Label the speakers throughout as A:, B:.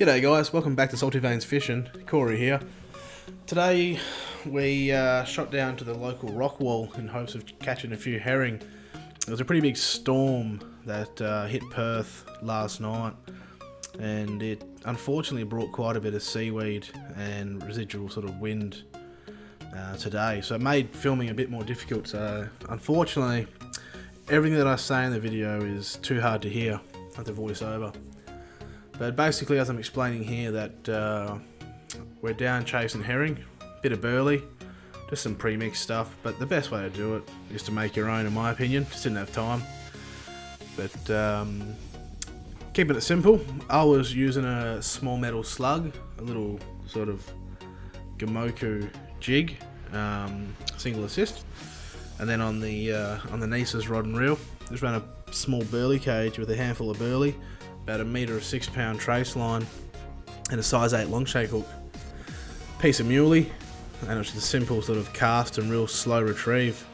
A: G'day guys, welcome back to Salty Veins Fishing. Corey here. Today we uh, shot down to the local rock wall in hopes of catching a few herring. There was a pretty big storm that uh, hit Perth last night and it unfortunately brought quite a bit of seaweed and residual sort of wind uh, today so it made filming a bit more difficult so unfortunately everything that I say in the video is too hard to hear. I have to voice over. But basically, as I'm explaining here, that uh, we're down chasing herring, bit of burley, just some pre-mixed stuff. But the best way to do it is to make your own, in my opinion. Just didn't have time. But um, keeping it simple, I was using a small metal slug, a little sort of Gomoku jig, um, single assist, and then on the uh, on the Nese's rod and reel, just ran a small burley cage with a handful of burley about a metre of six pound trace line and a size 8 long shank hook. Piece of muley, and it's a simple sort of cast and real slow retrieve.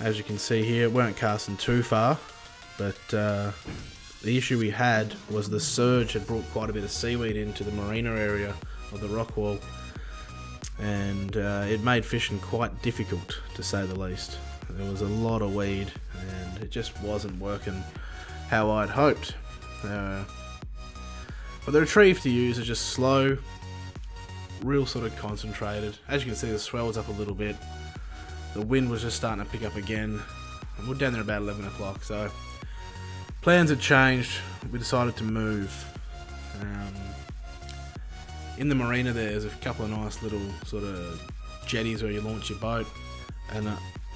A: As you can see here, it weren't casting too far, but uh, the issue we had was the surge had brought quite a bit of seaweed into the marina area of the rock wall, and uh, it made fishing quite difficult to say the least. There was a lot of weed, and it just wasn't working how I'd hoped. Uh, but the retrieve to use is just slow, real sort of concentrated. As you can see, the swell was up a little bit. The wind was just starting to pick up again. And we're down there about 11 o'clock, so plans had changed. We decided to move. Um, in the marina, there's a couple of nice little sort of jetties where you launch your boat, and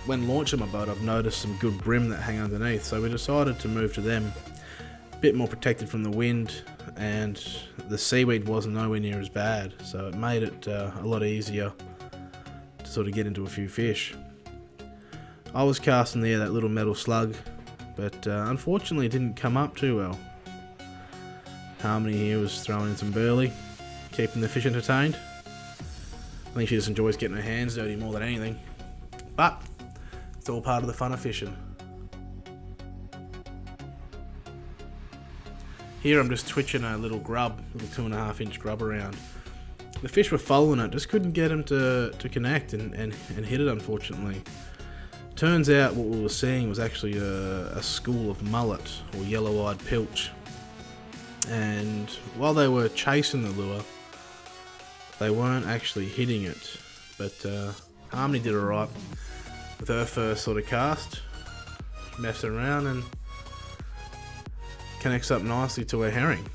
A: when launching my boat, I've noticed some good bream that hang underneath, so we decided to move to them. A bit more protected from the wind, and the seaweed wasn't nowhere near as bad, so it made it uh, a lot easier to sort of get into a few fish. I was casting there that little metal slug, but uh, unfortunately it didn't come up too well. Harmony here was throwing in some burley, keeping the fish entertained. I think she just enjoys getting her hands dirty more than anything. But it's all part of the fun of fishing. Here I'm just twitching a little grub, little two and a half inch grub around. The fish were following it, just couldn't get them to, to connect and, and, and hit it unfortunately. Turns out what we were seeing was actually a, a school of mullet or yellow-eyed pilch. And while they were chasing the lure, they weren't actually hitting it. But uh, Harmony did alright with her first sort of cast, messing around and connects up nicely to her herring.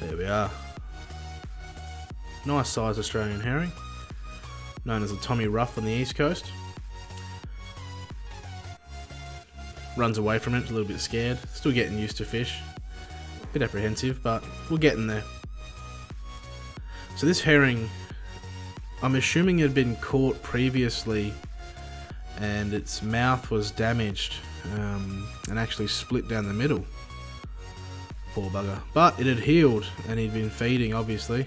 A: There we are. Nice size Australian herring, known as a Tommy Ruff on the east coast. Runs away from it, a little bit scared. Still getting used to fish. A Bit apprehensive, but we're getting there. So this herring, I'm assuming it had been caught previously and its mouth was damaged um, and actually split down the middle poor bugger. But it had healed, and he'd been feeding, obviously.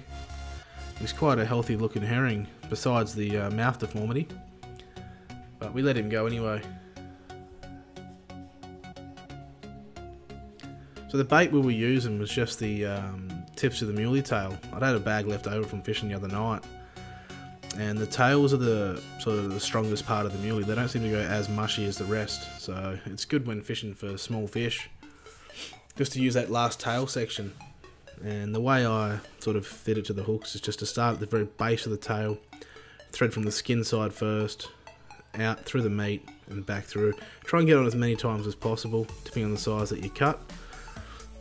A: He was quite a healthy looking herring, besides the uh, mouth deformity. But we let him go anyway. So the bait we were using was just the um, tips of the muley tail. I'd had a bag left over from fishing the other night. And the tails are the sort of the strongest part of the muley. They don't seem to go as mushy as the rest. So it's good when fishing for small fish just to use that last tail section. And the way I sort of fit it to the hooks is just to start at the very base of the tail, thread from the skin side first, out through the meat and back through. Try and get on as many times as possible, depending on the size that you cut.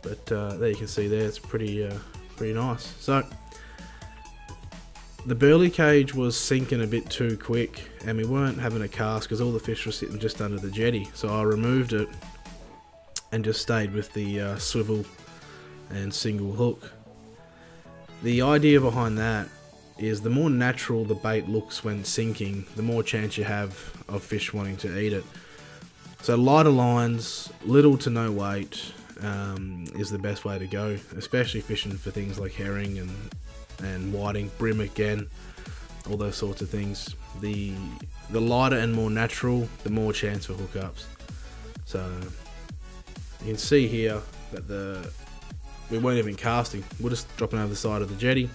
A: But uh, there you can see there, it's pretty, uh, pretty nice. So the burley cage was sinking a bit too quick, and we weren't having a cast because all the fish were sitting just under the jetty. So I removed it and just stayed with the uh, swivel and single hook. The idea behind that is the more natural the bait looks when sinking, the more chance you have of fish wanting to eat it. So lighter lines, little to no weight, um, is the best way to go, especially fishing for things like herring and and whiting, bream again, all those sorts of things. The the lighter and more natural, the more chance for hookups. So you can see here that the we weren't even casting. We're just dropping over the side of the jetty,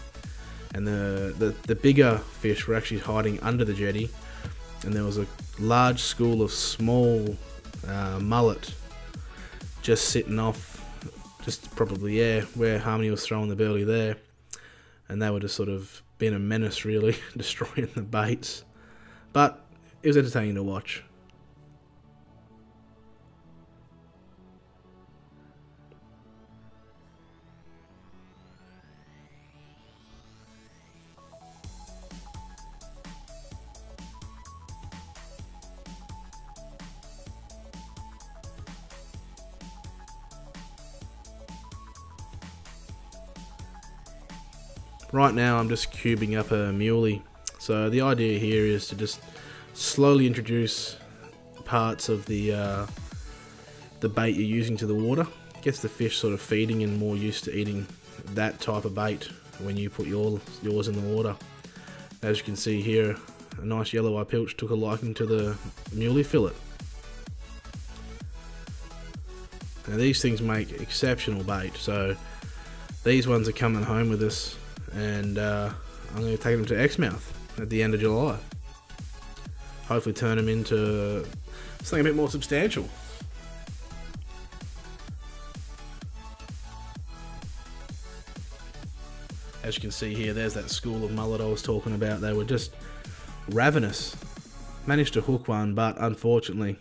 A: and the the, the bigger fish were actually hiding under the jetty, and there was a large school of small uh, mullet just sitting off, just probably yeah, where Harmony was throwing the burley there, and they were just sort of being a menace, really, destroying the baits. But it was entertaining to watch. Right now I'm just cubing up a muley. So the idea here is to just slowly introduce parts of the uh, the bait you're using to the water. Gets the fish sort of feeding and more used to eating that type of bait when you put your yours in the water. As you can see here, a nice yellow eye pilch took a liking to the muley fillet. Now these things make exceptional bait, so these ones are coming home with us and uh, I'm going to take them to Exmouth at the end of July. Hopefully, turn them into something a bit more substantial. As you can see here, there's that school of mullet I was talking about. They were just ravenous. Managed to hook one, but unfortunately,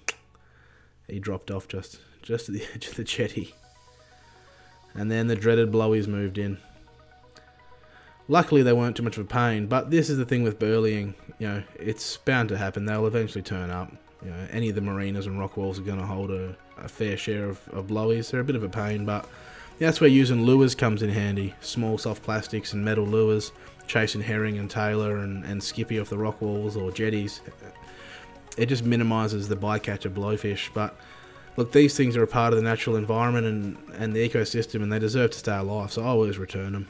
A: he dropped off just just at the edge of the jetty. And then the dreaded blowies moved in. Luckily, they weren't too much of a pain, but this is the thing with burleying. You know, it's bound to happen. They'll eventually turn up. You know, any of the marinas and rock walls are going to hold a, a, fair share of, of blowies. They're a bit of a pain, but that's where using lures comes in handy. Small soft plastics and metal lures, chasing herring and tailor and, and skippy off the rock walls or jetties. It just minimises the bycatch of blowfish, but look, these things are a part of the natural environment and, and the ecosystem, and they deserve to stay alive, so I always return them.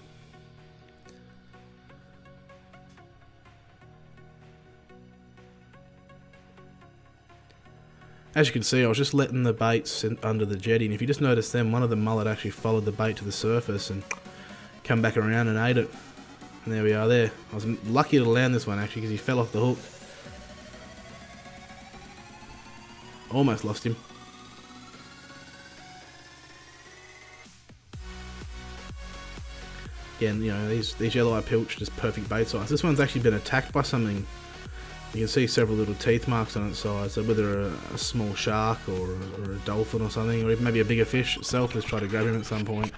A: As you can see, I was just letting the baits under the jetty, and if you just notice them, one of the mullet actually followed the bait to the surface and come back around and ate it. And there we are there. I was lucky to land this one actually because he fell off the hook. Almost lost him. Again, you know, these, these yellow eye pilch just perfect bait size. This one's actually been attacked by something you can see several little teeth marks on its side, so whether a, a small shark or, or, a dolphin or something, or even maybe a bigger fish itself has tried to grab him at some point.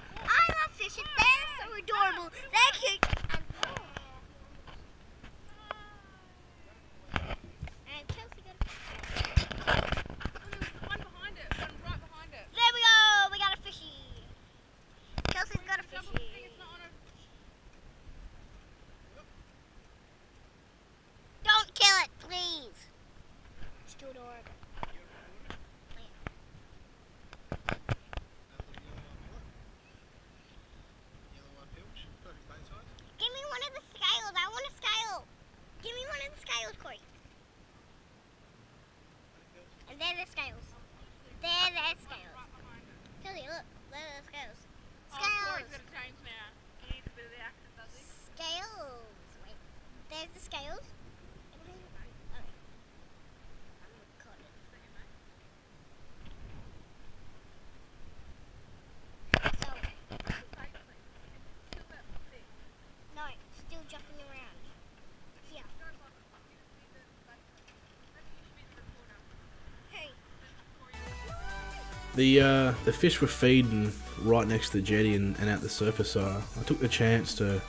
A: The uh, the fish were feeding right next to the jetty and, and at the surface, so I took the chance to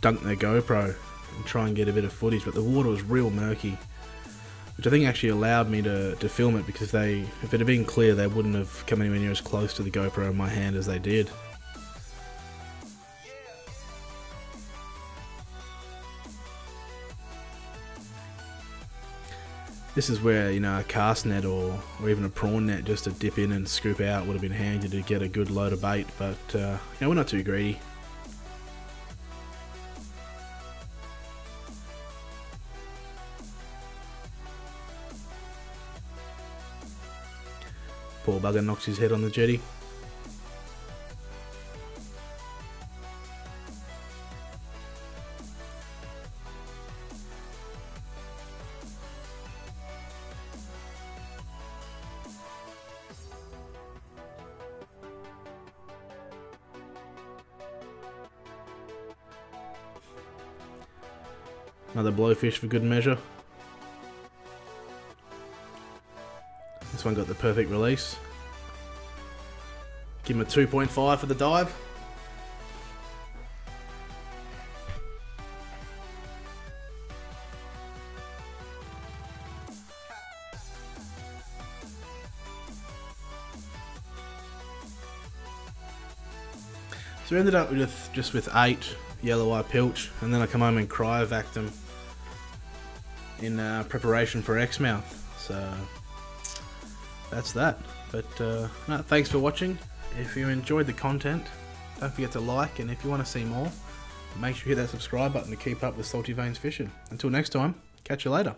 A: dunk their GoPro and try and get a bit of footage, but the water was real murky, which I think actually allowed me to, to film it because they, if it had been clear, they wouldn't have come anywhere near as close to the GoPro in my hand as they did. This is where, you know, a cast net or, or even a prawn net just to dip in and scoop out would have been handy to get a good load of bait, but, uh, you know, we're not too greedy. Poor bugger knocks his head on the jetty. Another blowfish for good measure. This one got the perfect release. Give him a 2.5 for the dive. So we ended up with just with eight yellow eye pilch, and then I come home and cryovac them in uh, preparation for Exmouth. So that's that. But uh, no, thanks for watching. If you enjoyed the content, don't forget to like, and if you want to see more, make sure you hit that subscribe button to keep up with Salty Veins Fishing. Until next time, catch you later.